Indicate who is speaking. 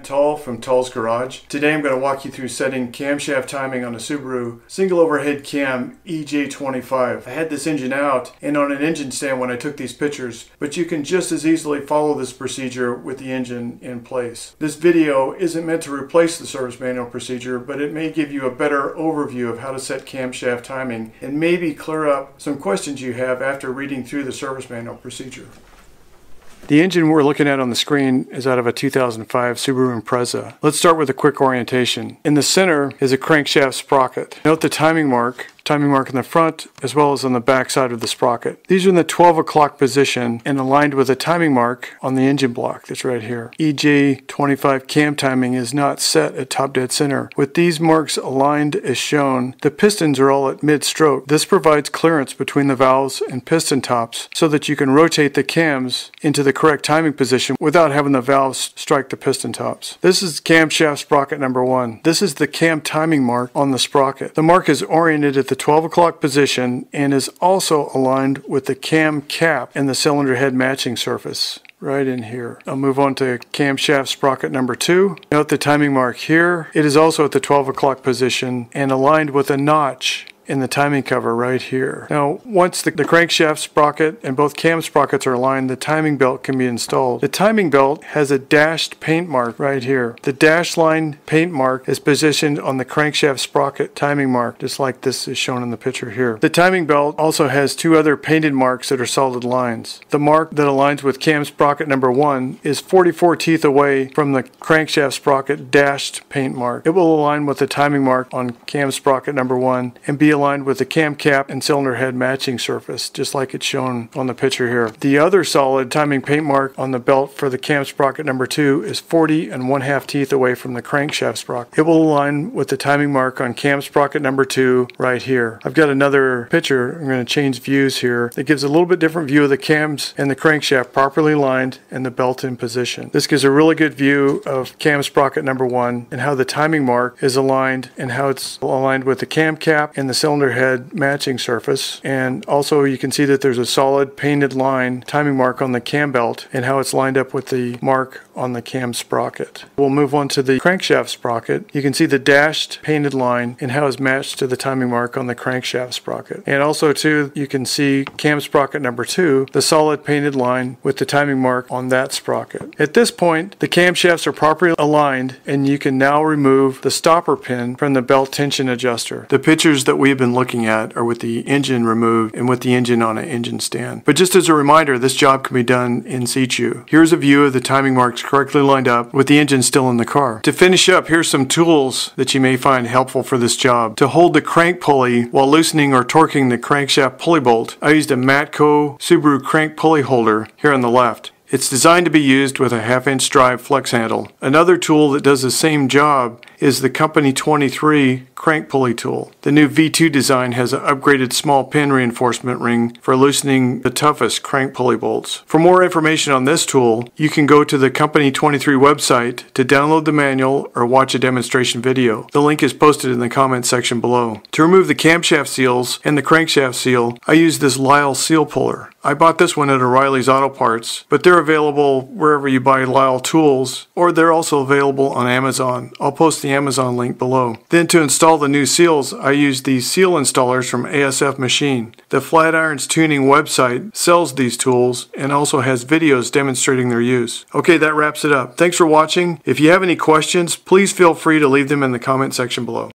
Speaker 1: I'm Tol from Tol's Garage. Today I'm going to walk you through setting camshaft timing on a Subaru single overhead cam EJ25. I had this engine out and on an engine stand when I took these pictures, but you can just as easily follow this procedure with the engine in place. This video isn't meant to replace the service manual procedure, but it may give you a better overview of how to set camshaft timing and maybe clear up some questions you have after reading through the service manual procedure. The engine we're looking at on the screen is out of a 2005 Subaru Impreza. Let's start with a quick orientation. In the center is a crankshaft sprocket. Note the timing mark timing mark in the front as well as on the back side of the sprocket. These are in the 12 o'clock position and aligned with a timing mark on the engine block that's right here. EJ25 cam timing is not set at top dead center. With these marks aligned as shown, the pistons are all at mid-stroke. This provides clearance between the valves and piston tops so that you can rotate the cams into the correct timing position without having the valves strike the piston tops. This is camshaft sprocket number one. This is the cam timing mark on the sprocket. The mark is oriented at the 12 o'clock position and is also aligned with the cam cap and the cylinder head matching surface right in here. I'll move on to camshaft sprocket number two. Note the timing mark here. It is also at the 12 o'clock position and aligned with a notch in the timing cover right here. Now, once the, the, crankshaft sprocket and both cam sprockets are aligned, the timing belt can be installed. The timing belt has a dashed paint mark right here. The dashed line paint mark is positioned on the crankshaft sprocket timing mark, just like this is shown in the picture here. The timing belt also has two other painted marks that are solid lines. The mark that aligns with cam sprocket number one is 44 teeth away from the crankshaft sprocket dashed paint mark. It will align with the timing mark on cam sprocket number one and be aligned with the cam cap and cylinder head matching surface, just like it's shown on the picture here. The other solid timing paint mark on the belt for the cam sprocket number two is 40 and one half teeth away from the crankshaft sprocket. It will align with the timing mark on cam sprocket number two right here. I've got another picture, I'm going to change views here, that gives a little bit different view of the cams and the crankshaft properly aligned and the belt in position. This gives a really good view of cam sprocket number one and how the timing mark is aligned and how it's aligned with the cam cap and the cylinder cylinder head matching surface and also you can see that there's a solid painted line timing mark on the cam belt and how it's lined up with the mark on the cam sprocket. We'll move on to the crankshaft sprocket. You can see the dashed painted line and how it's matched to the timing mark on the crankshaft sprocket. And also too you can see cam sprocket number two, the solid painted line with the timing mark on that sprocket. At this point the camshafts are properly aligned and you can now remove the stopper pin from the belt tension adjuster. The pictures that we've been looking at are with the engine removed and with the engine on an engine stand. But just as a reminder, this job can be done in situ. Here's a view of the timing marks correctly lined up with the engine still in the car. To finish up, here's some tools that you may find helpful for this job. To hold the crank pulley while loosening or torquing the crankshaft pulley bolt, I used a Matco Subaru crank pulley holder here on the left. It's designed to be used with a half inch drive flex handle. Another tool that does the same job is the Company 23 crank pulley tool. The new V2 design has an upgraded small pin reinforcement ring for loosening the toughest crank pulley bolts. For more information on this tool, you can go to the Company 23 website to download the manual or watch a demonstration video. The link is posted in the comment section below. To remove the camshaft seals and the crankshaft seal, I use this Lisle seal puller. I bought this one at O'Reilly's Auto Parts, but they're available wherever you buy Lisle tools, or they're also available on Amazon. I'll post the Amazon link below. Then to install the new seals, used these seal installers from ASF Machine. The Flatirons Tuning website sells these tools and also has videos demonstrating their use. Okay, that wraps it up. Thanks for watching. If you have any questions, please feel free to leave them in the comment section below.